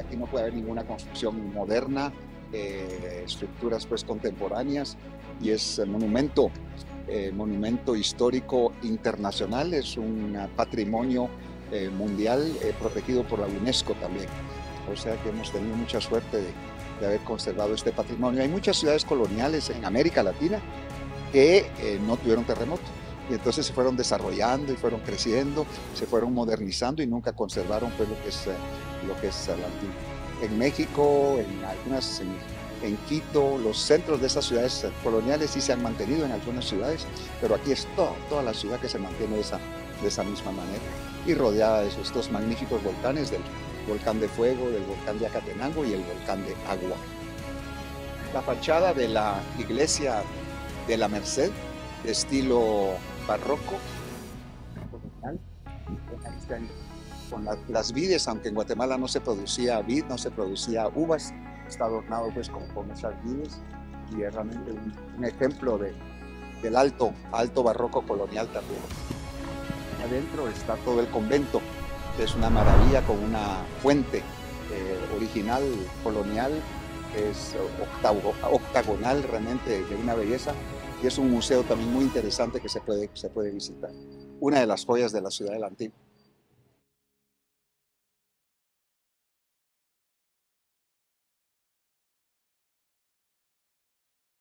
aquí no puede haber ninguna construcción moderna, eh, estructuras pues contemporáneas y es monumento, eh, monumento histórico internacional, es un patrimonio eh, mundial protegido por la UNESCO también. O sea que hemos tenido mucha suerte de, de haber conservado este patrimonio. Hay muchas ciudades coloniales en América Latina que no tuvieron terremoto y entonces se fueron desarrollando y fueron creciendo, se fueron modernizando y nunca conservaron pues, lo que es, lo que es la antigua en México, en algunas, en, Quito, los centros de esas ciudades coloniales sí se han mantenido en algunas ciudades, pero aquí es toda, toda la ciudad que se mantiene de esa, de esa misma manera y rodeada de estos magníficos volcanes, del volcán de fuego, del volcán de Acatenango y el volcán de agua. La fachada de la iglesia de la Merced, de estilo barroco, con las vides, aunque en Guatemala no se producía vid, no se producía uvas, está adornado pues con, esas vides. Y es realmente un, ejemplo de, del alto, alto barroco colonial también. Adentro está todo el convento, que es una maravilla con una fuente eh, original colonial, es octagonal realmente de una belleza y es un museo también muy interesante que se puede, se puede visitar. Una de las joyas de la ciudad de la.